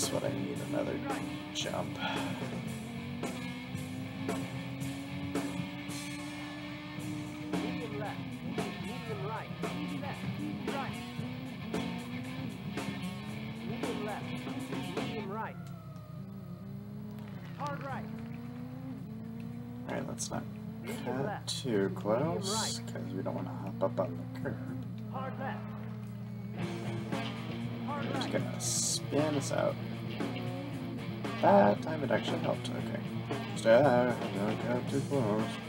That's what I need, another jump. Let's not cut too close, because we don't want to hop up on the curb. It's right. gonna spin us out. That time it actually helped, okay. Just, uh, uh, uh, ah, don't cut too close.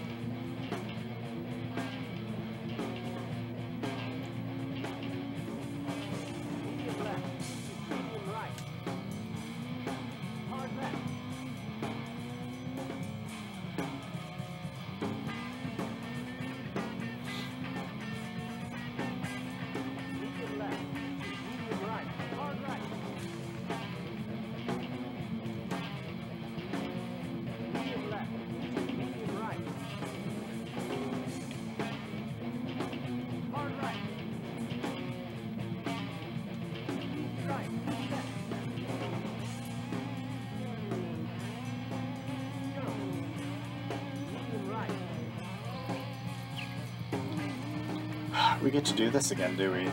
We get to do this again, do we?